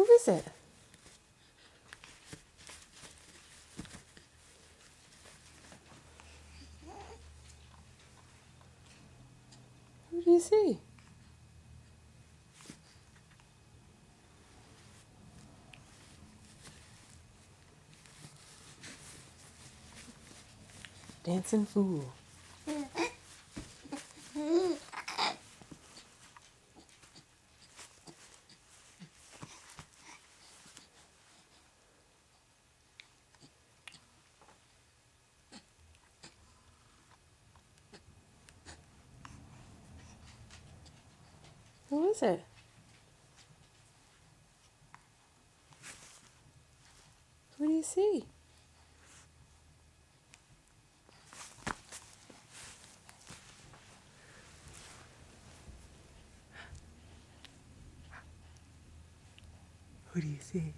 Who is it? Who do you see? Dancing fool. Who is it? Who do you see? Who do you see?